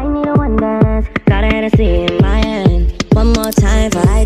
I need a one dance. Got a Hennessy in my hand. One more time for I